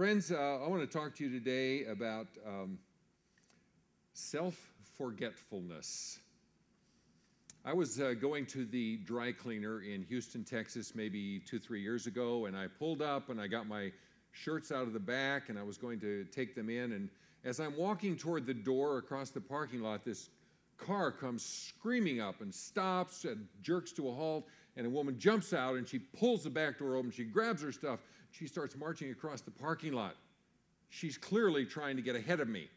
Friends, uh, I want to talk to you today about um, self forgetfulness. I was uh, going to the dry cleaner in Houston, Texas, maybe two, three years ago, and I pulled up and I got my shirts out of the back and I was going to take them in. And as I'm walking toward the door across the parking lot, this car comes screaming up and stops and jerks to a halt. And a woman jumps out and she pulls the back door open. She grabs her stuff she starts marching across the parking lot. She's clearly trying to get ahead of me.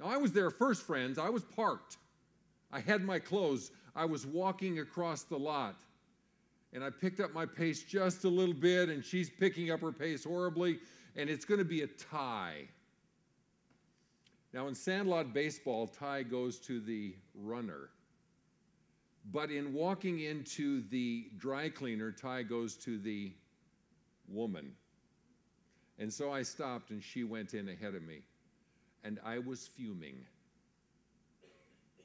Now, I was there first, friends. I was parked. I had my clothes. I was walking across the lot. And I picked up my pace just a little bit, and she's picking up her pace horribly, and it's going to be a tie. Now, in sandlot baseball, tie goes to the runner. But in walking into the dry cleaner, tie goes to the woman. And so I stopped and she went in ahead of me. And I was fuming.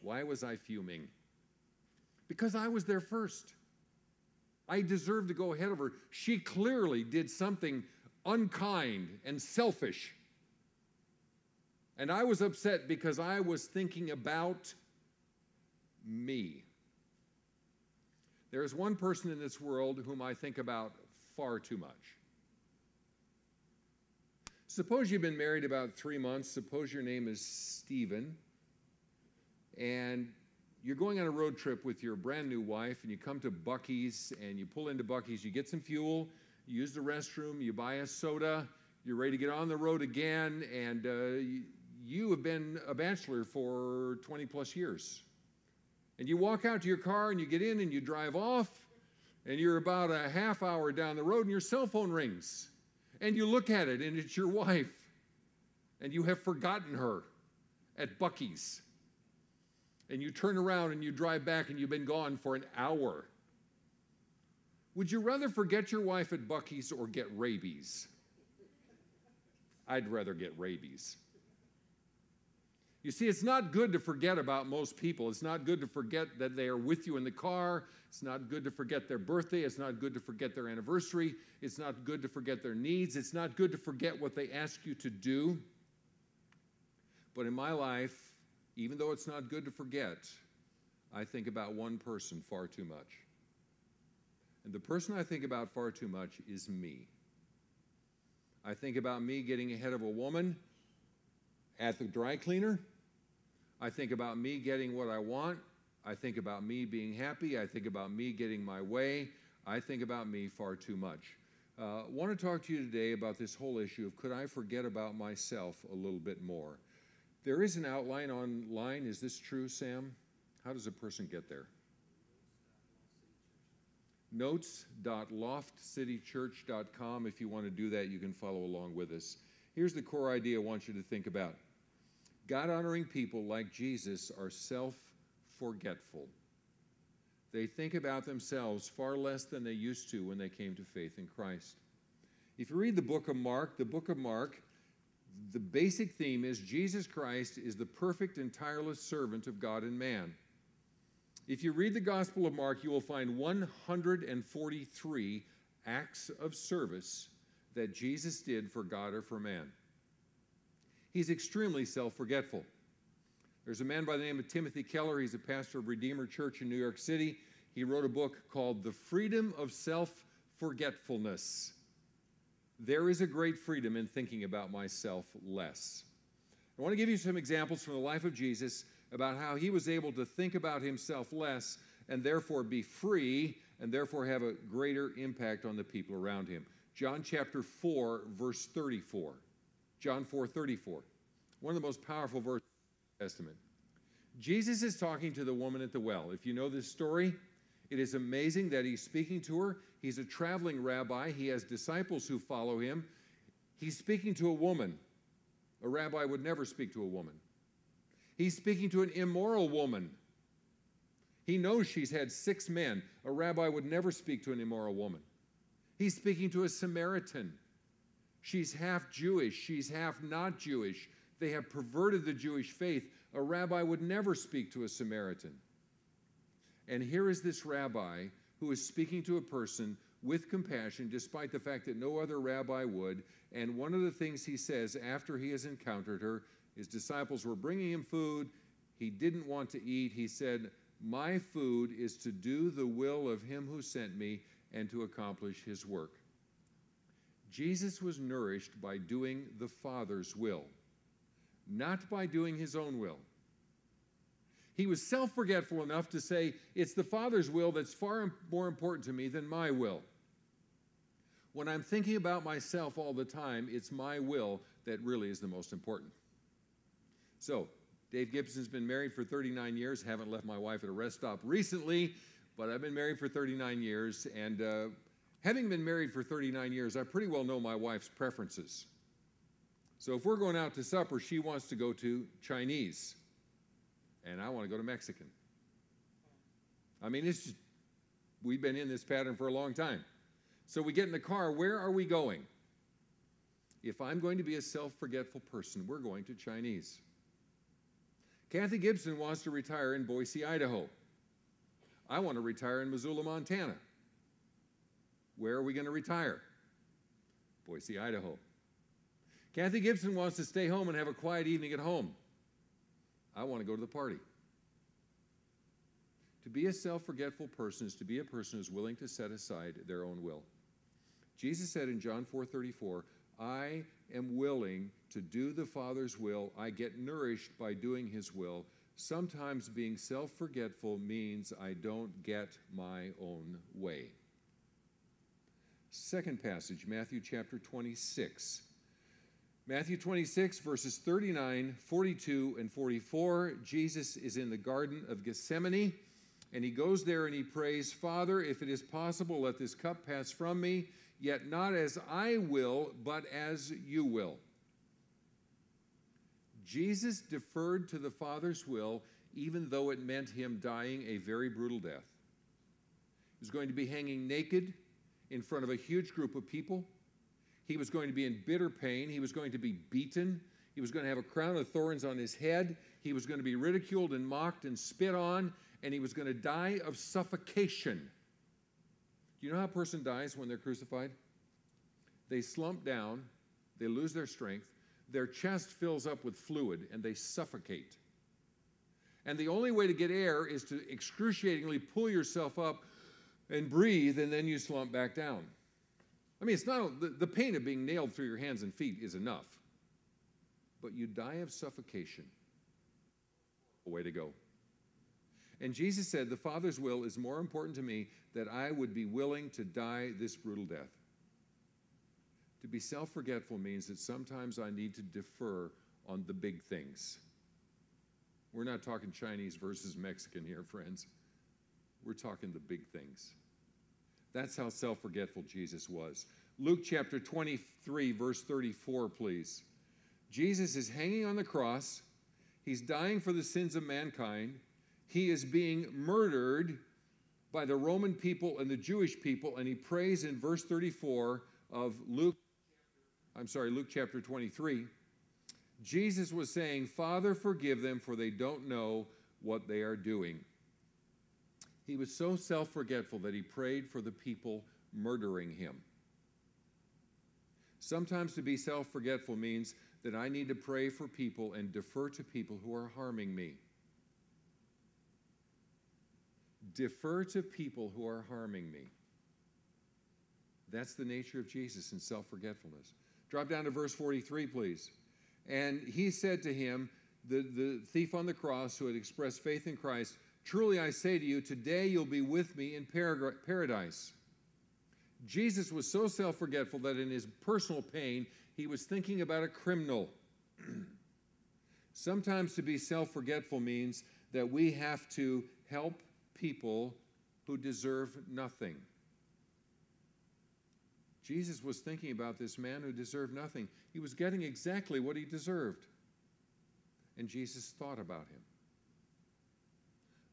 Why was I fuming? Because I was there first. I deserved to go ahead of her. She clearly did something unkind and selfish. And I was upset because I was thinking about me. There is one person in this world whom I think about far too much. Suppose you've been married about three months. Suppose your name is Stephen, and you're going on a road trip with your brand new wife, and you come to Buc-ee's, and you pull into Buc-ee's, you get some fuel, you use the restroom, you buy a soda, you're ready to get on the road again, and uh, you, you have been a bachelor for 20 plus years. And you walk out to your car and you get in and you drive off, and you're about a half hour down the road and your cell phone rings. And you look at it and it's your wife. And you have forgotten her at Buc-ee's. And you turn around and you drive back and you've been gone for an hour. Would you rather forget your wife at Buc-ee's or get rabies? I'd rather get rabies. You see, it's not good to forget about most people. It's not good to forget that they are with you in the car. It's not good to forget their birthday. It's not good to forget their anniversary. It's not good to forget their needs. It's not good to forget what they ask you to do. But in my life, even though it's not good to forget, I think about one person far too much. And the person I think about far too much is me. I think about me getting ahead of a woman at the dry cleaner. I think about me getting what I want. I think about me being happy. I think about me getting my way. I think about me far too much. I uh, want to talk to you today about this whole issue of could I forget about myself a little bit more? There is an outline online. Is this true, Sam? How does a person get there? Notes.loftcitychurch.com. If you want to do that, you can follow along with us. Here's the core idea I want you to think about God honoring people like Jesus are self forgetful. They think about themselves far less than they used to when they came to faith in Christ. If you read the book of Mark, the book of Mark, the basic theme is Jesus Christ is the perfect and tireless servant of God and man. If you read the Gospel of Mark, you will find 143 acts of service that Jesus did for God or for man. He's extremely self forgetful. There's a man by the name of Timothy Keller. He's a pastor of Redeemer Church in New York City. He wrote a book called The Freedom of Self Forgetfulness. There is a great freedom in thinking about myself less. I want to give you some examples from the life of Jesus about how he was able to think about himself less and therefore be free and therefore have a greater impact on the people around him. John chapter 4, verse 34. John 4 34. One of the most powerful verses in the Testament. Jesus is talking to the woman at the well. If you know this story, it is amazing that he's speaking to her. He's a traveling rabbi, he has disciples who follow him. He's speaking to a woman. A rabbi would never speak to a woman. He's speaking to an immoral woman. He knows she's had six men. A rabbi would never speak to an immoral woman. He's speaking to a Samaritan. She's half Jewish, she's half not Jewish. They have perverted the Jewish faith. A rabbi would never speak to a Samaritan. And here is this rabbi who is speaking to a person with compassion, despite the fact that no other rabbi would. And one of the things he says after he has encountered her, his disciples were bringing him food. He didn't want to eat. He said, My food is to do the will of him who sent me and to accomplish his work. Jesus was nourished by doing the Father's will, not by doing his own will. He was self forgetful enough to say, It's the Father's will that's far more important to me than my will. When I'm thinking about myself all the time, it's my will that really is the most important. So, Dave Gibson's been married for 39 years. Haven't left my wife at a rest stop recently, but I've been married for 39 years. And uh, having been married for 39 years, I pretty well know my wife's preferences. So, if we're going out to supper, she wants to go to Chinese and I want to go to Mexican. I mean, it's just, we've been in this pattern for a long time. So we get in the car, where are we going? If I'm going to be a self forgetful person, we're going to Chinese. Kathy Gibson wants to retire in Boise, Idaho. I want to retire in Missoula, Montana. Where are we going to retire? Boise, Idaho. Kathy Gibson wants to stay home and have a quiet evening at home. I want to go to the party. To be a self forgetful person is to be a person who's willing to set aside their own will. Jesus said in John 4 34, I am willing to do the Father's will. I get nourished by doing His will. Sometimes being self forgetful means I don't get my own way. Second passage, Matthew chapter 26. Matthew 26, verses 39, 42, and 44. Jesus is in the Garden of Gethsemane, and he goes there and he prays, Father, if it is possible, let this cup pass from me, yet not as I will, but as you will. Jesus deferred to the Father's will, even though it meant him dying a very brutal death. He was going to be hanging naked in front of a huge group of people. He was going to be in bitter pain. He was going to be beaten. He was going to have a crown of thorns on his head. He was going to be ridiculed and mocked and spit on, and he was going to die of suffocation. Do you know how a person dies when they're crucified? They slump down, they lose their strength, their chest fills up with fluid, and they suffocate. And the only way to get air is to excruciatingly pull yourself up and breathe, and then you slump back down. I mean, it's not the, the pain of being nailed through your hands and feet is enough, but you die of suffocation. A way to go. And Jesus said, The Father's will is more important to me that I would be willing to die this brutal death. To be self forgetful means that sometimes I need to defer on the big things. We're not talking Chinese versus Mexican here, friends. We're talking the big things. That's how self forgetful Jesus was. Luke chapter 23, verse 34, please. Jesus is hanging on the cross. He's dying for the sins of mankind. He is being murdered by the Roman people and the Jewish people, and he prays in verse 34 of Luke, I'm sorry, Luke chapter 23. Jesus was saying, Father, forgive them, for they don't know what they are doing. He was so self forgetful that he prayed for the people murdering him. Sometimes to be self forgetful means that I need to pray for people and defer to people who are harming me. Defer to people who are harming me. That's the nature of Jesus in self forgetfulness. Drop down to verse 43, please. And he said to him, the, the thief on the cross who had expressed faith in Christ, Truly I say to you, today you'll be with me in paradise. Jesus was so self forgetful that in his personal pain, he was thinking about a criminal. Sometimes to be self forgetful means that we have to help people who deserve nothing. Jesus was thinking about this man who deserved nothing. He was getting exactly what he deserved. And Jesus thought about him.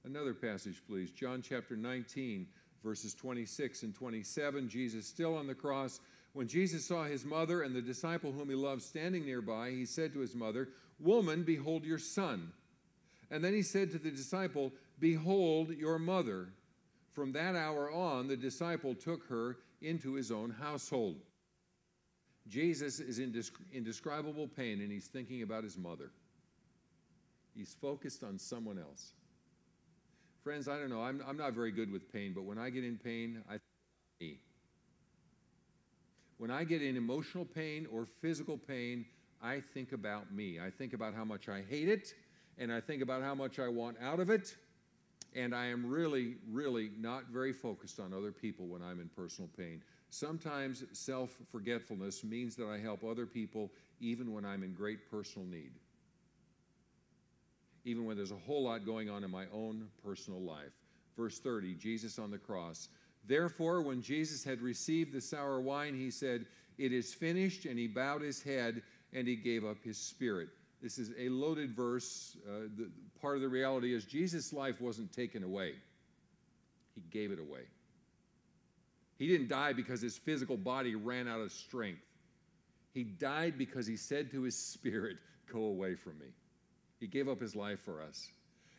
Another passage, please. John chapter 19, verses 26 and 27. Jesus still on the cross. When Jesus saw his mother and the disciple whom he loved standing nearby, he said to his mother, Woman, behold your son. And then he said to the disciple, Behold your mother. From that hour on, the disciple took her into his own household. Jesus is in indescribable pain and he's thinking about his mother. He's focused on someone else. Friends, I don't know, I'm, I'm not very good with pain, but when I get in pain, I me. When I get in emotional pain or physical pain, I think about me. I think about how much I hate it, and I think about how much I want out of it, and I am really, really not very focused on other people when I'm in personal pain. Sometimes self forgetfulness means that I help other people even when I'm in great personal need, even when there's a whole lot going on in my own personal life. Verse 30, Jesus on the cross. Therefore, when Jesus had received the sour wine, he said, It is finished, and he bowed his head and he gave up his spirit. This is a loaded verse. Uh, the, part of the reality is Jesus' life wasn't taken away, he gave it away. He didn't die because his physical body ran out of strength. He died because he said to his spirit, Go away from me. He gave up his life for us.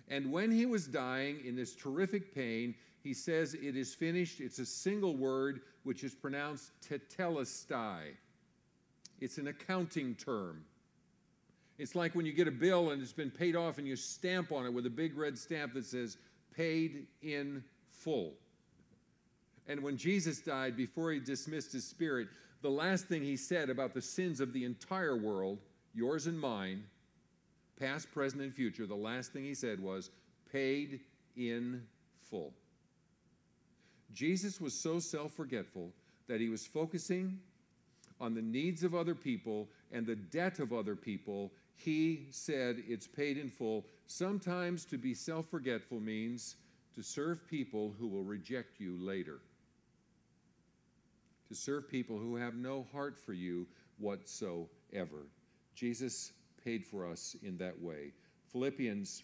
And when he was dying in this terrific pain, he says, It is finished. It's a single word which is pronounced tetelestai. It's an accounting term. It's like when you get a bill and it's been paid off and you stamp on it with a big red stamp that says, Paid in full. And when Jesus died, before he dismissed his spirit, the last thing he said about the sins of the entire world, yours and mine, past, present, and future, the last thing he said was, paid in full. Jesus was so self forgetful that he was focusing on the needs of other people and the debt of other people. He said it's paid in full. Sometimes to be self forgetful means to serve people who will reject you later to serve people who have no heart for you whatsoever. Jesus paid for us in that way. Philippians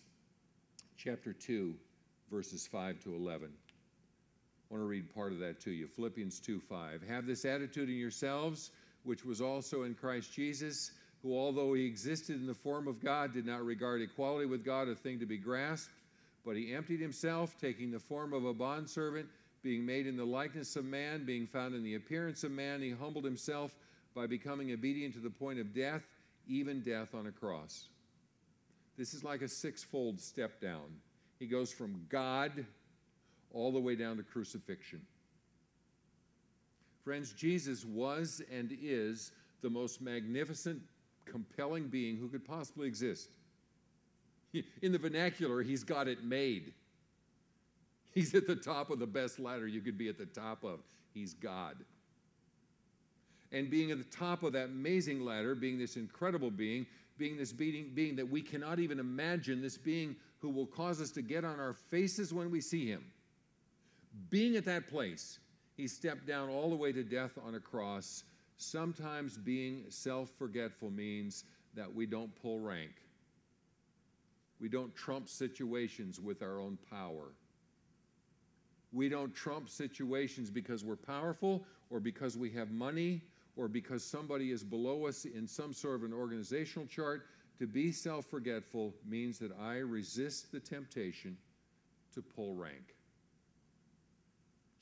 chapter 2, verses 5 to 11. I want to read part of that to you. Philippians 2 5. Have this attitude in yourselves, which was also in Christ Jesus, who, although he existed in the form of God, did not regard equality with God a thing to be grasped, but he emptied himself, taking the form of a bondservant being made in the likeness of man, being found in the appearance of man, he humbled himself by becoming obedient to the point of death, even death on a cross. This is like a sixfold step down. He goes from God all the way down to crucifixion. Friends, Jesus was and is the most magnificent, compelling being who could possibly exist. In the vernacular, he's got it made. He's at the top of the best ladder you could be at the top of. He's God. And being at the top of that amazing ladder, being this incredible being, being this being, being that we cannot even imagine, this being who will cause us to get on our faces when we see him. Being at that place, he stepped down all the way to death on a cross. Sometimes being self forgetful means that we don't pull rank. We don't trump situations with our own power. We don't trump situations because we're powerful or because we have money or because somebody is below us in some sort of an organizational chart. To be self forgetful means that I resist the temptation to pull rank.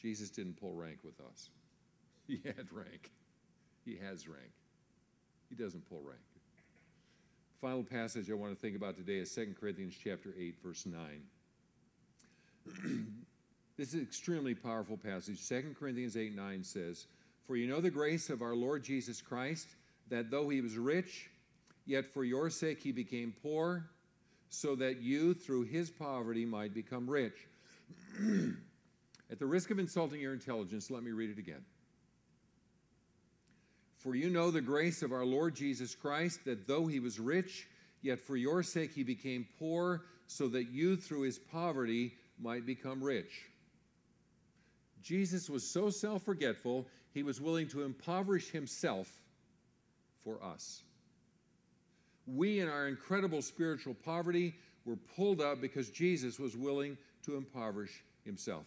Jesus didn't pull rank with us, He had rank. He has rank. He doesn't pull rank. Final passage I want to think about today is 2 Corinthians chapter 8 verse 9. This is an extremely powerful passage. 2 Corinthians 8 9 says, For you know the grace of our Lord Jesus Christ, that though he was rich, yet for your sake he became poor, so that you through his poverty might become rich. At the risk of insulting your intelligence, let me read it again. For you know the grace of our Lord Jesus Christ, that though he was rich, yet for your sake he became poor, so that you through his poverty might become rich. Jesus was so self forgetful, he was willing to impoverish himself for us. We, in our incredible spiritual poverty, were pulled up because Jesus was willing to impoverish himself.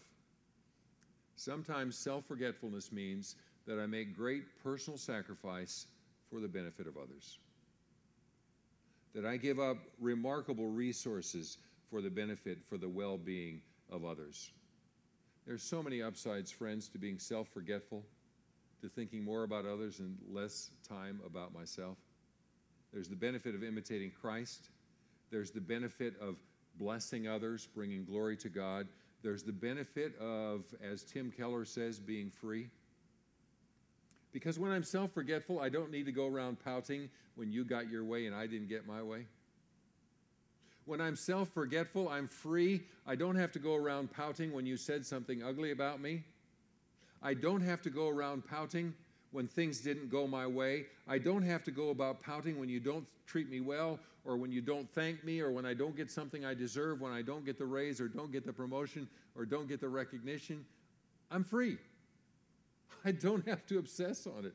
Sometimes self forgetfulness means that I make great personal sacrifice for the benefit of others, that I give up remarkable resources for the benefit, for the well being of others. There's so many upsides, friends, to being self forgetful. To thinking more about others and less time about myself. There's the benefit of imitating Christ. There's the benefit of blessing others, bringing glory to God. There's the benefit of, as Tim Keller says, being free. Because when I'm self forgetful, I don't need to go around pouting when you got your way and I didn't get my way. When I'm self forgetful, I'm free. I don't have to go around pouting when you said something ugly about me. I don't have to go around pouting when things didn't go my way. I don't have to go about pouting when you don't treat me well, or when you don't thank me, or when I don't get something I deserve, when I don't get the raise, or don't get the promotion, or don't get the recognition. I'm free. I don't have to obsess on it.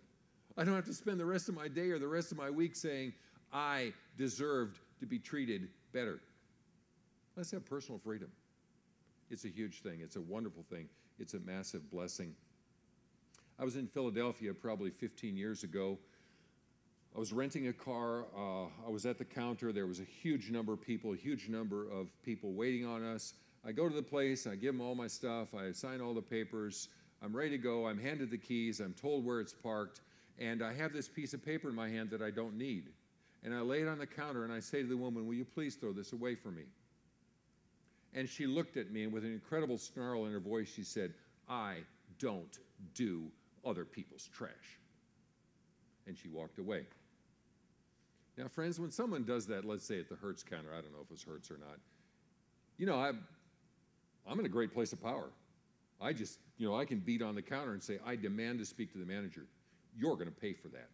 I don't have to spend the rest of my day or the rest of my week saying, I deserved to be treated better. Let's have personal freedom. It's a huge thing, it's a wonderful thing, it's a massive blessing. I was in Philadelphia probably 15 years ago. I was renting a car. Uh, I was at the counter. There was a huge number of people, a huge number of people waiting on us. I go to the place, I give them all my stuff, I sign all the papers. I'm ready to go. I'm handed the keys. I'm told where it's parked. And I have this piece of paper in my hand that I don't need. And I lay it on the counter and I say to the woman, Will you please throw this away for me? And she looked at me and with an incredible snarl in her voice, she said, I don't do other people's trash. And she walked away. Now, friends, when someone does that, let's say at the Hertz counter, I don't know if it's Hertz or not, you know, I'm, I'm in a great place of power. I just, you know, I can beat on the counter and say, I demand to speak to the manager. You're going to pay for that.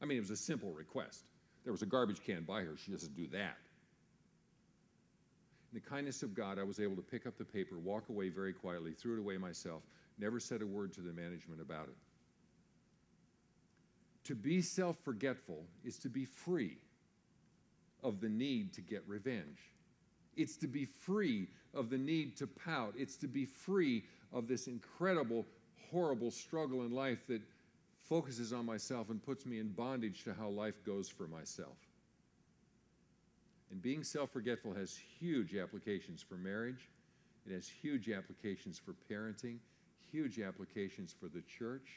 I mean, it was a simple request. There was a garbage can by her. She doesn't do that. In the kindness of God, I was able to pick up the paper, walk away very quietly, threw it away myself, never said a word to the management about it. To be self forgetful is to be free of the need to get revenge. It's to be free of the need to pout. It's to be free of this incredible, horrible struggle in life that focuses on myself and puts me in bondage to how life goes for myself. And being self forgetful has huge applications for marriage, it has huge applications for parenting, huge applications for the church,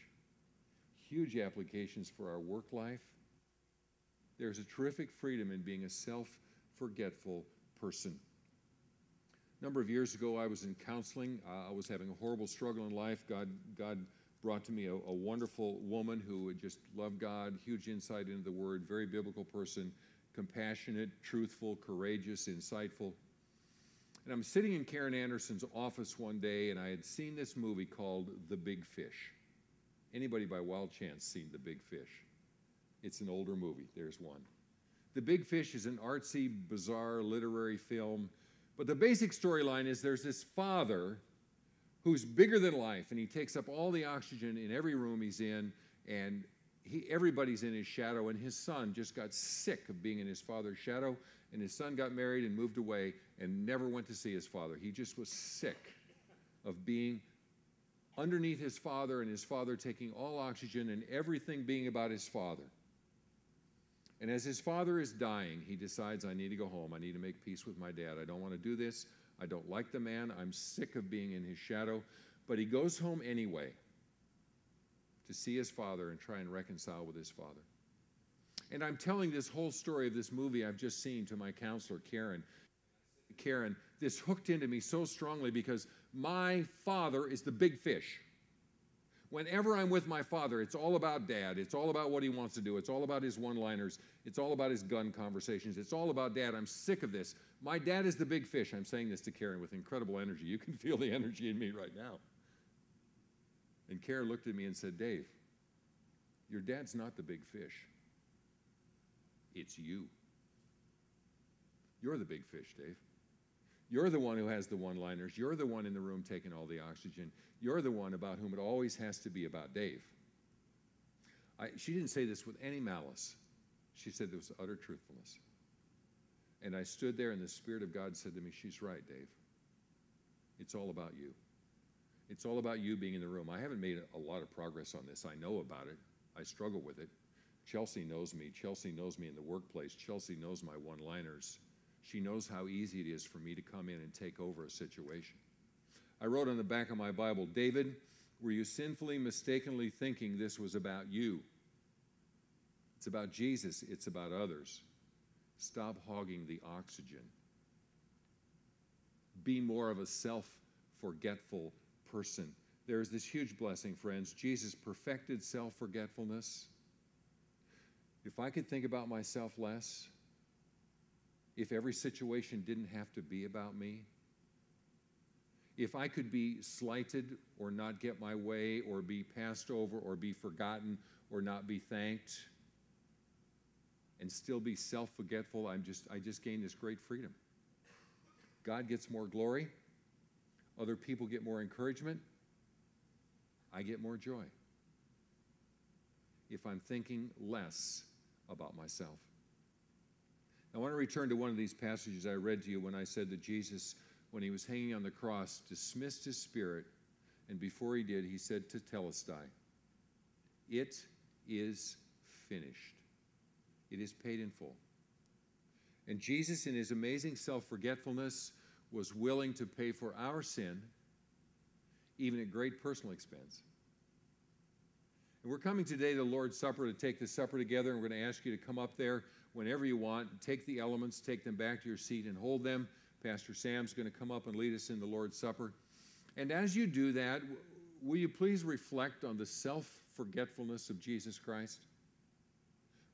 huge applications for our work life. There's a terrific freedom in being a self forgetful person. A number of years ago, I was in counseling. Uh, I was having a horrible struggle in life. God, God brought to me a, a wonderful woman who would just loved God, huge insight into the Word, very biblical person, compassionate, truthful, courageous, insightful. And I'm sitting in Karen Anderson's office one day, and I had seen this movie called The Big Fish. Anybody by wild chance seen The Big Fish? It's an older movie. There's one. The Big Fish is an artsy, bizarre literary film but the basic storyline is there's this father who's bigger than life, and he takes up all the oxygen in every room he's in, and he, everybody's in his shadow. And his son just got sick of being in his father's shadow, and his son got married and moved away and never went to see his father. He just was sick of being underneath his father and his father taking all oxygen and everything being about his father. And as his father is dying, he decides, I need to go home. I need to make peace with my dad. I don't want to do this. I don't like the man. I'm sick of being in his shadow. But he goes home anyway to see his father and try and reconcile with his father. And I'm telling this whole story of this movie I've just seen to my counselor, Karen. Karen, this hooked into me so strongly because my father is the big fish. Whenever I'm with my father, it's all about dad. It's all about what he wants to do. It's all about his one liners. It's all about his gun conversations. It's all about dad. I'm sick of this. My dad is the big fish. I'm saying this to Karen with incredible energy. You can feel the energy in me right now. And Karen looked at me and said, Dave, your dad's not the big fish. It's you. You're the big fish, Dave. You're the one who has the one liners. You're the one in the room taking all the oxygen. You're the one about whom it always has to be about Dave. I, she didn't say this with any malice. She said there was utter truthfulness. And I stood there, and the Spirit of God said to me, She's right, Dave. It's all about you. It's all about you being in the room. I haven't made a lot of progress on this. I know about it, I struggle with it. Chelsea knows me. Chelsea knows me in the workplace. Chelsea knows my one liners. She knows how easy it is for me to come in and take over a situation. I wrote on the back of my Bible, David, Were you sinfully, mistakenly thinking this was about you? It's about Jesus, it's about others. Stop hogging the oxygen. Be more of a self forgetful person. There is this huge blessing, friends. Jesus perfected self forgetfulness. If I could think about myself less, if every situation didn't have to be about me, if I could be slighted or not get my way or be passed over or be forgotten or not be thanked and still be self-forgetful, I'm just I just gain this great freedom. God gets more glory, other people get more encouragement, I get more joy. If I'm thinking less about myself. I want to return to one of these passages I read to you when I said that Jesus when he was hanging on the cross, dismissed his spirit, and before he did, he said tetelestai, It is finished. It is paid in full. And Jesus, in his amazing self forgetfulness, was willing to pay for our sin, even at great personal expense. And we're coming today to the Lord's Supper to take the supper together, and we're going to ask you to come up there whenever you want, take the elements, take them back to your seat, and hold them. Pastor Sam's going to come up and lead us in the Lord's Supper. And as you do that, will you please reflect on the self forgetfulness of Jesus Christ?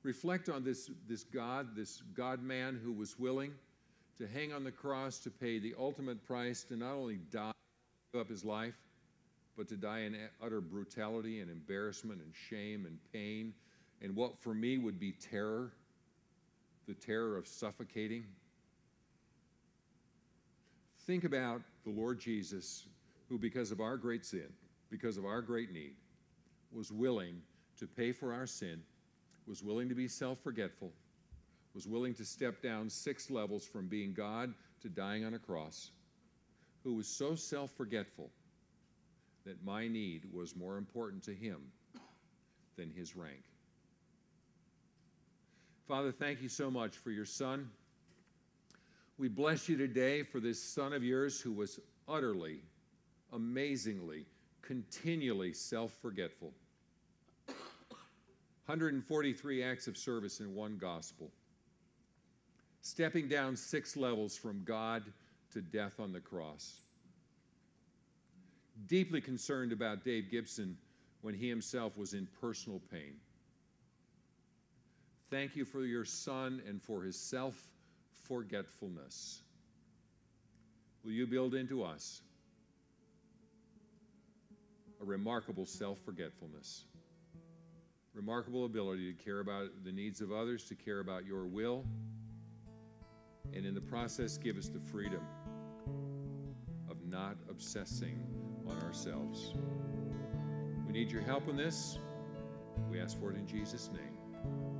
Reflect on this, this God, this God man who was willing to hang on the cross to pay the ultimate price to not only die, give up his life, but to die in utter brutality and embarrassment and shame and pain and what for me would be terror the terror of suffocating Think about the Lord Jesus, who, because of our great sin, because of our great need, was willing to pay for our sin, was willing to be self forgetful, was willing to step down six levels from being God to dying on a cross, who was so self forgetful that my need was more important to him than his rank. Father, thank you so much for your son. We bless you today for this son of yours who was utterly, amazingly, continually self forgetful. 143 acts of service in one gospel. Stepping down six levels from God to death on the cross. Deeply concerned about Dave Gibson when he himself was in personal pain. Thank you for your son and for his self forgetfulness. Will you build into us a remarkable self forgetfulness? Remarkable ability to care about the needs of others, to care about your will, and in the process, give us the freedom of not obsessing on ourselves. We need your help in this. We ask for it in Jesus' name.